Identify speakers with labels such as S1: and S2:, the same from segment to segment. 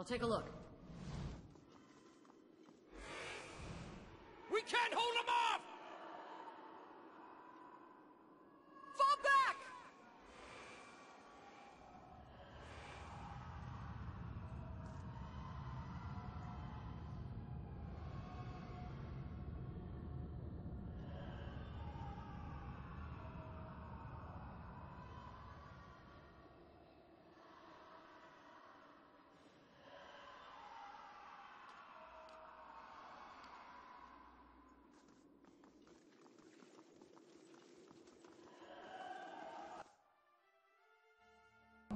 S1: I'll take a look.
S2: We can't hold them off!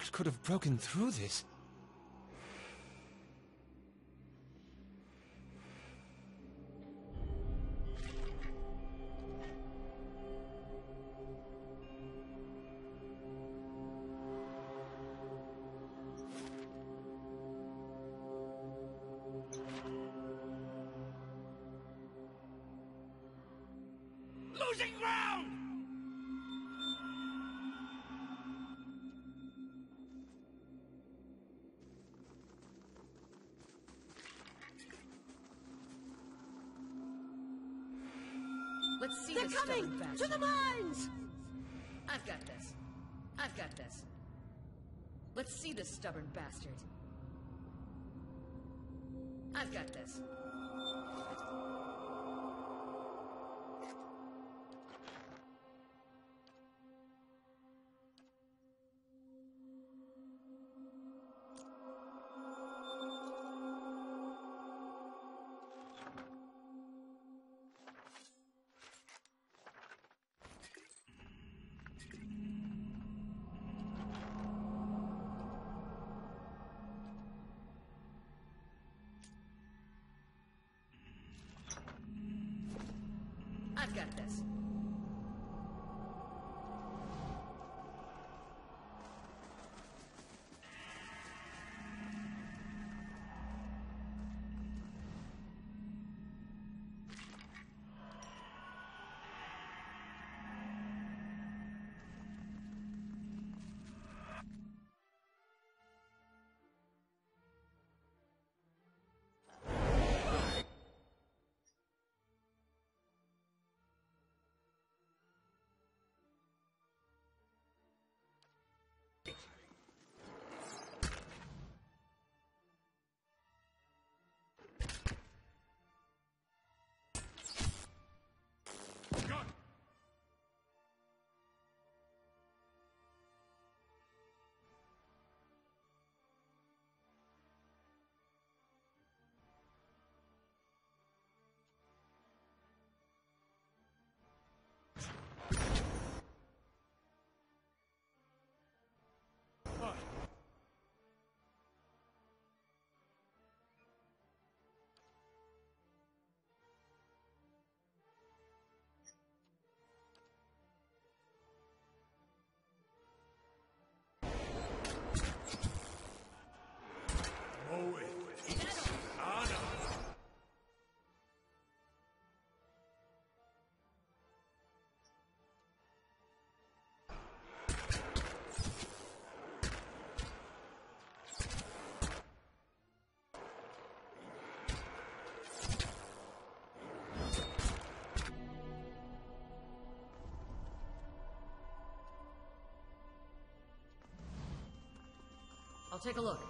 S3: What could have broken through this?
S4: To the mines!
S1: I've got this. I've got this. Let's see this stubborn bastard. I've got this. I've Take a look.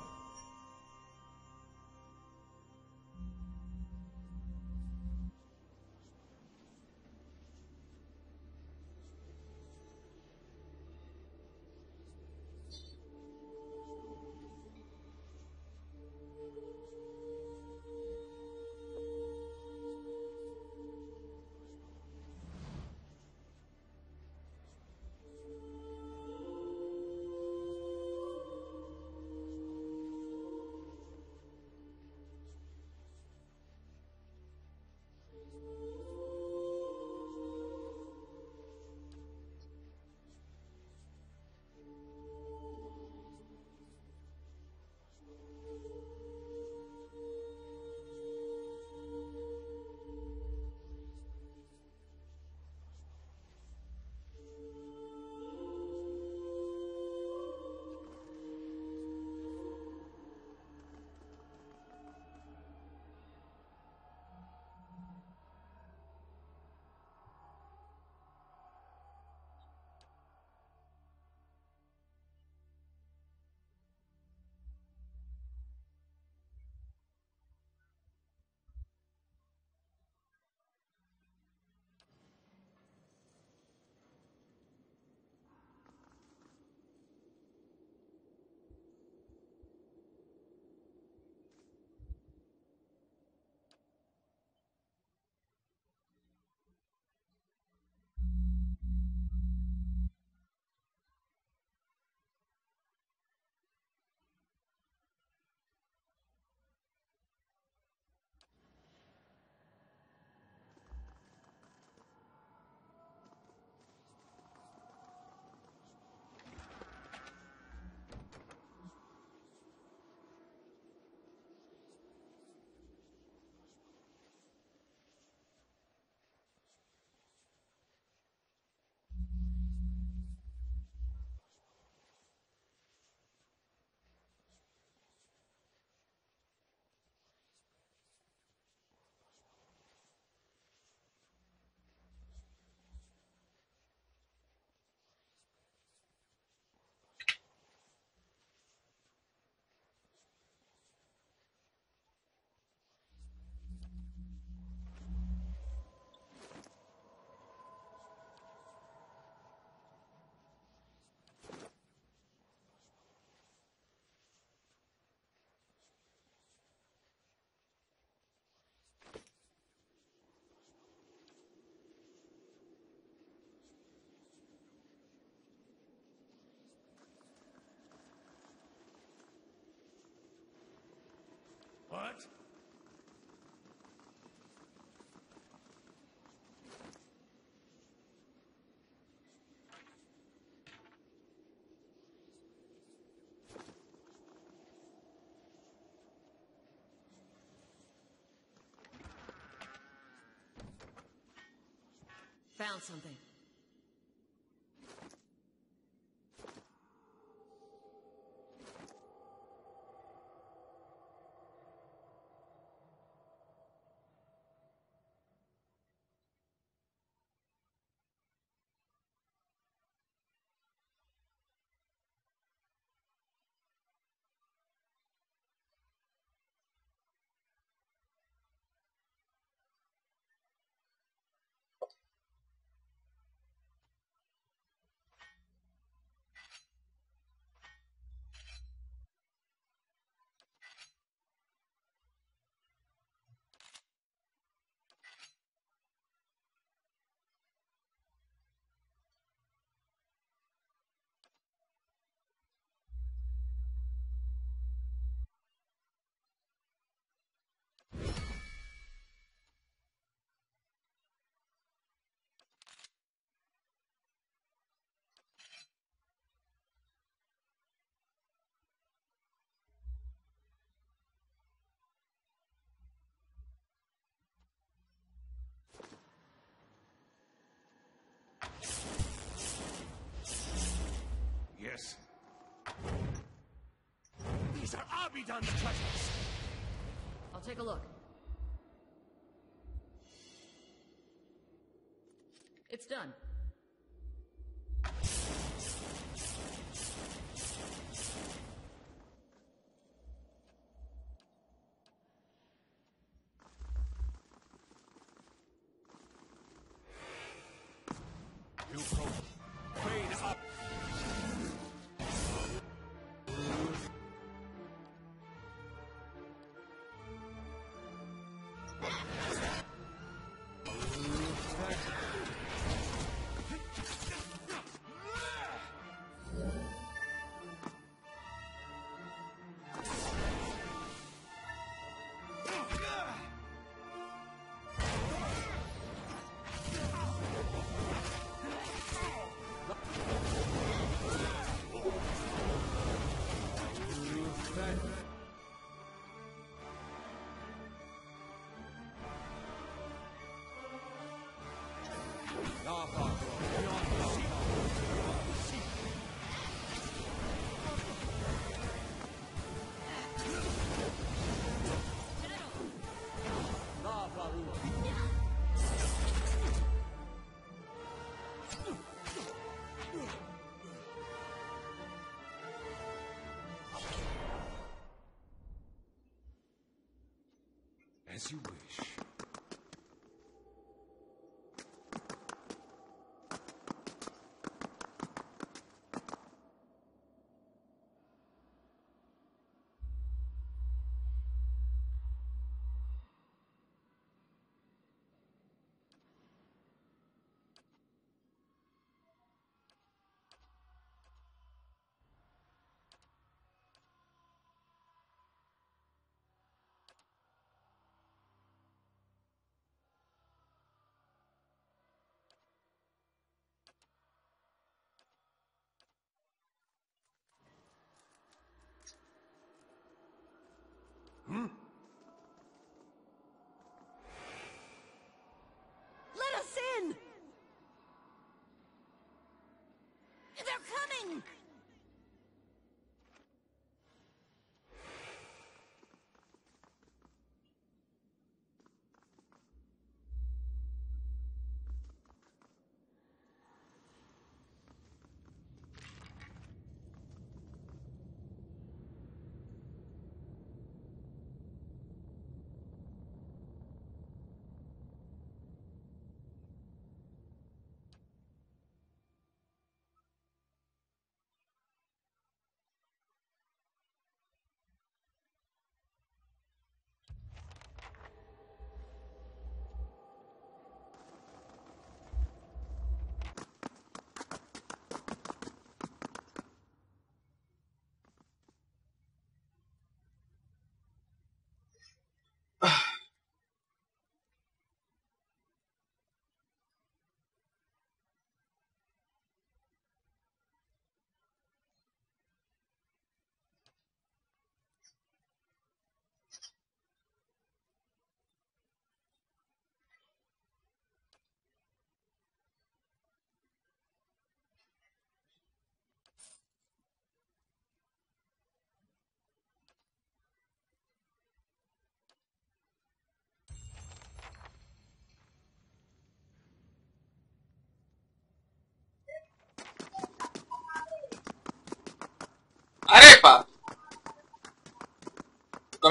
S1: What? Found something.
S3: These are Abidan treasures!
S1: I'll take a look. It's done.
S5: As you wish.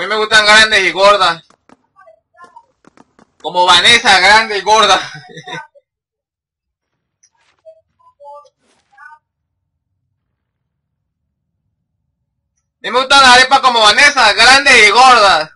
S6: Me gustan grandes y gordas. Como Vanessa, grande y gorda. Me gustan las arepas como Vanessa, grandes y gordas.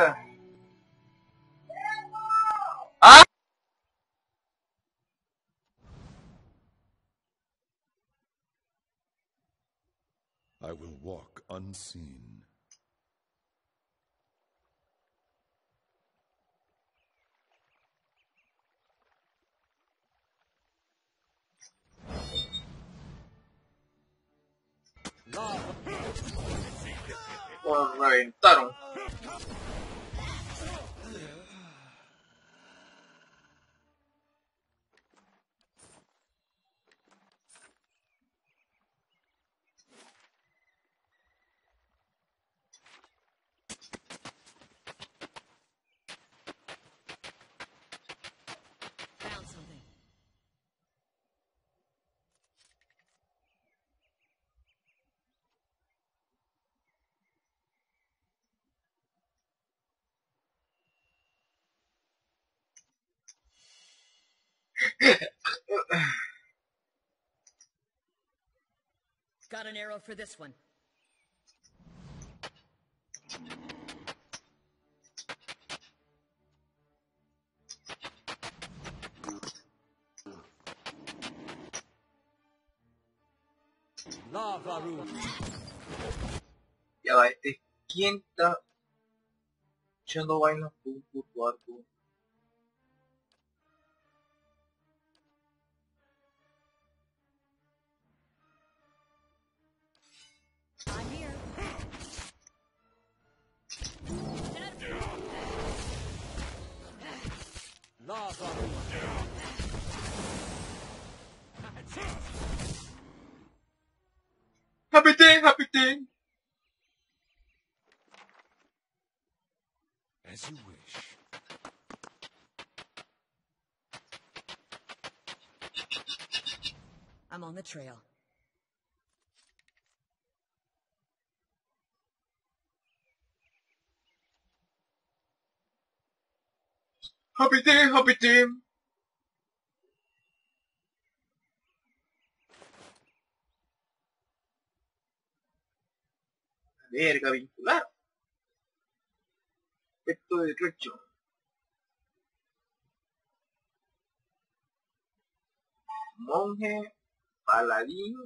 S6: ¿Ah?
S2: I will walk unseen.
S6: Oh, me aventaron.
S1: Found something. Got an arrow for this one.
S3: Lava room.
S4: Ya va, este. ¿Quién está echando vainas por un puto
S3: Lava room. That's it.
S4: Happy thing, happy thing.
S2: As you wish.
S1: I'm on the trail.
S4: Happy thing, happy thing. Verga vincular. Esto de derecho. Monje, paladín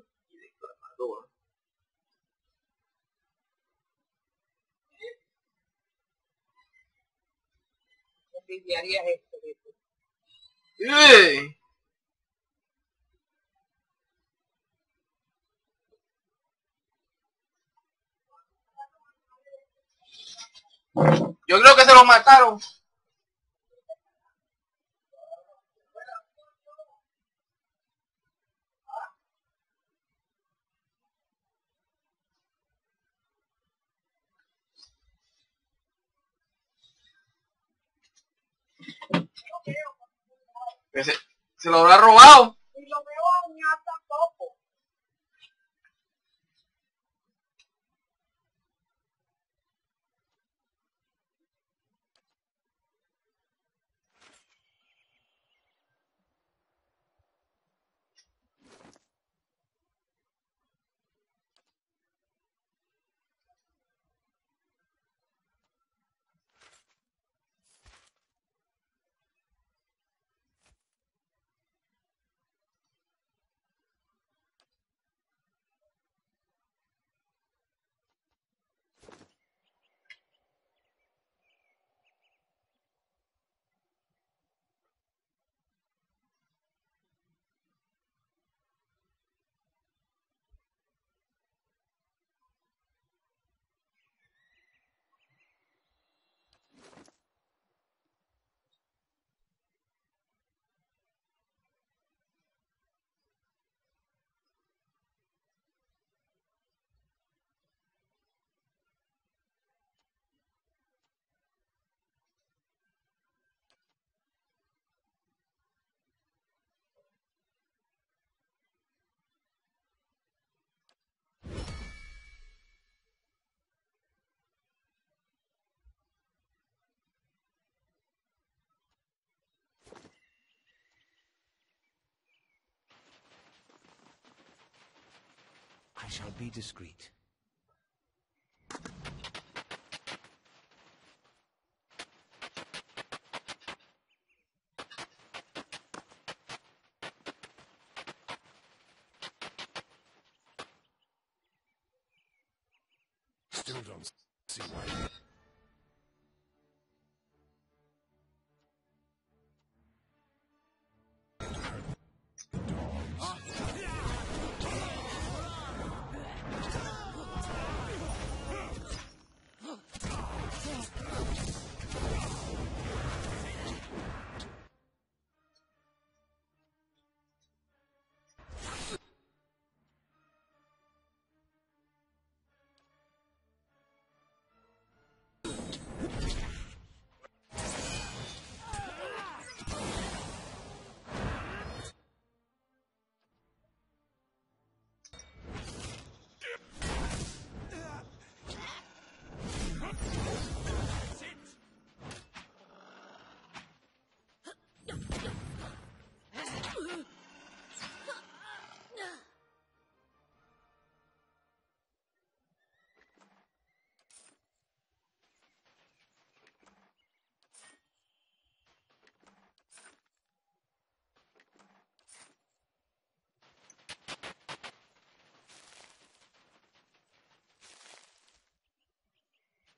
S4: Yo creo que se lo mataron. Se, se lo habrá robado.
S7: Y lo veo a uñar tampoco.
S3: Shall be discreet.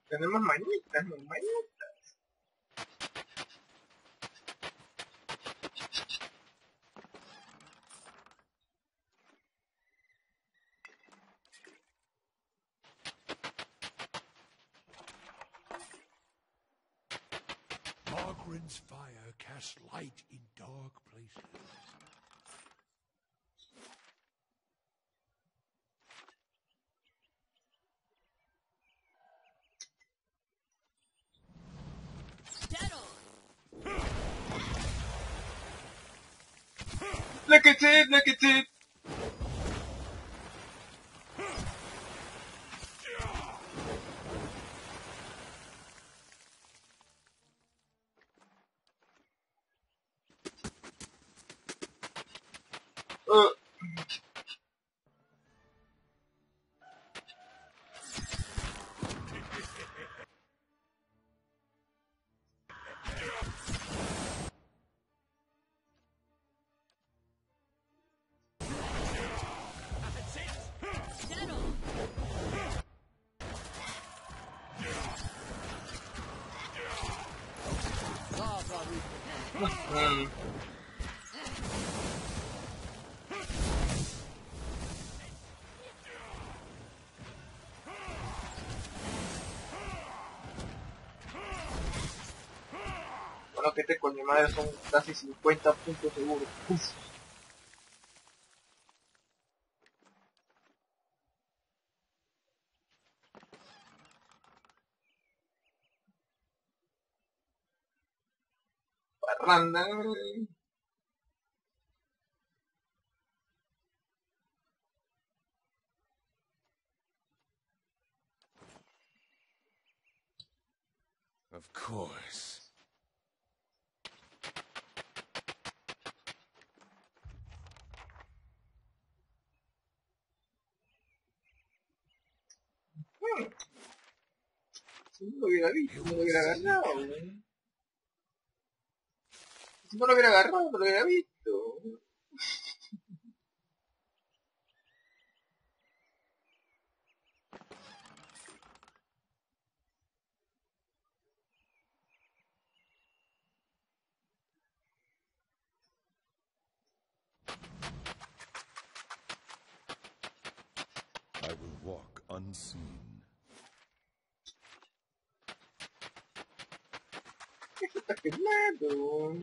S4: Tenemos manitas, mañitas. Look at Bueno, que este coño madre son casi 50 puntos seguros.
S3: Of course.
S4: Hmm. Lo hubiera visto, no hubiera agarrado. Si no lo hubiera agarrado, no lo hubiera visto.
S2: I will walk unseen.
S4: ¿Qué se está quemando?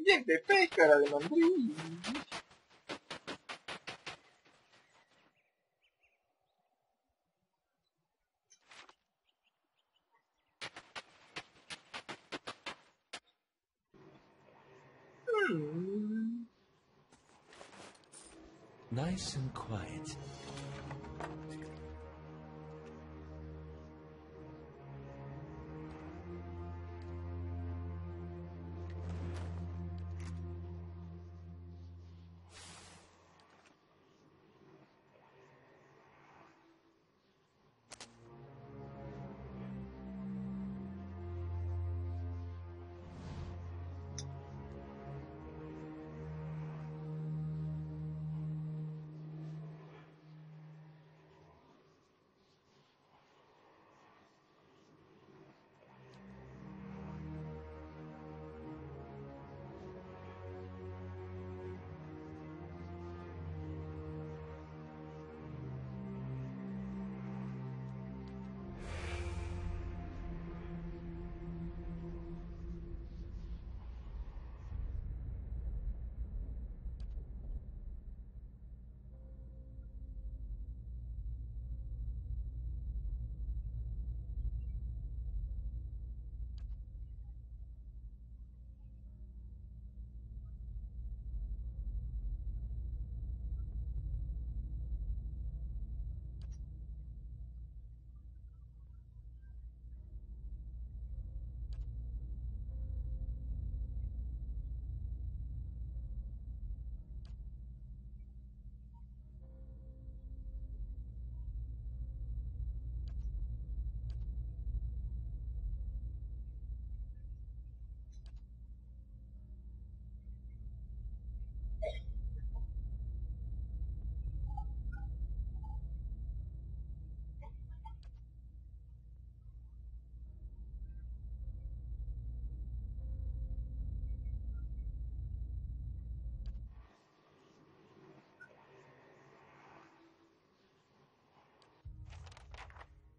S4: pendiente, peca, de
S3: mandril.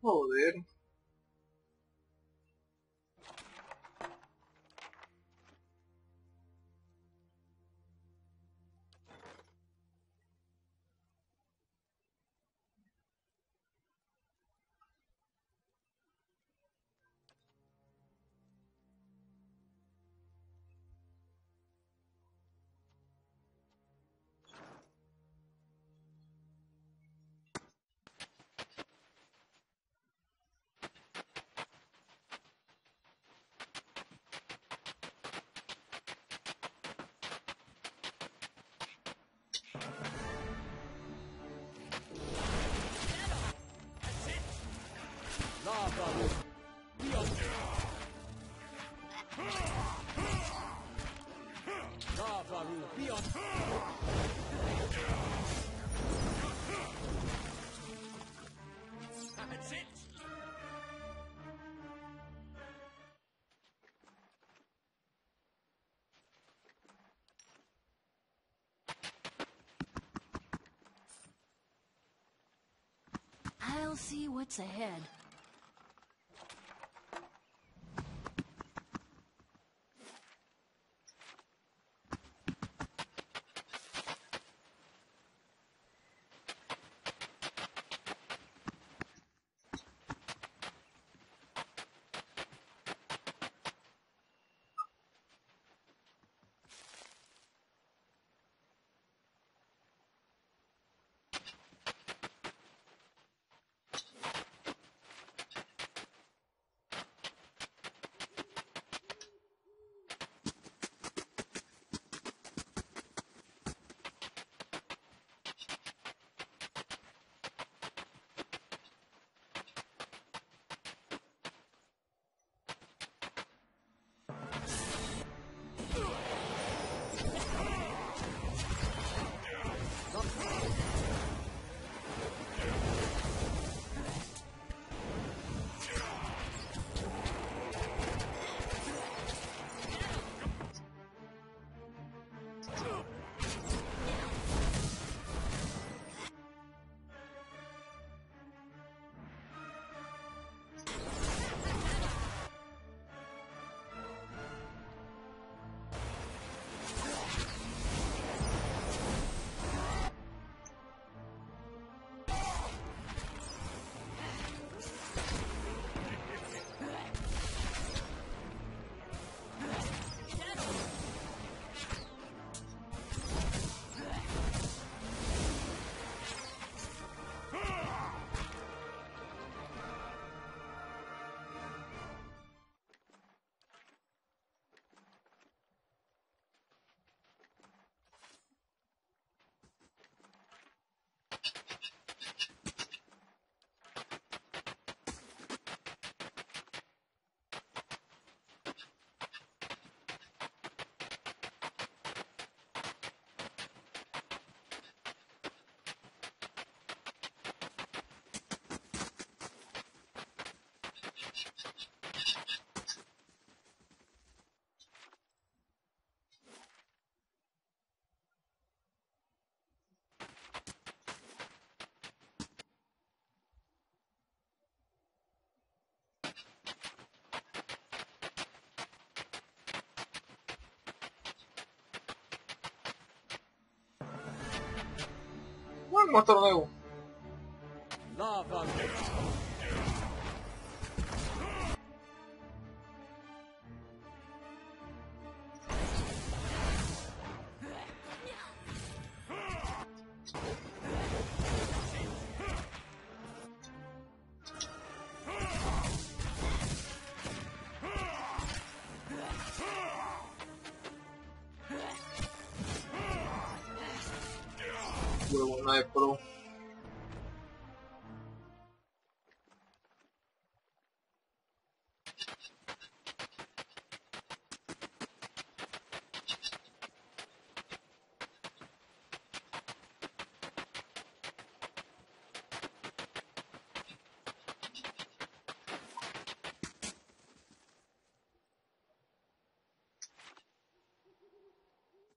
S4: Joder.
S8: I'll see what's ahead.
S4: Mataram o Leon. Novamente.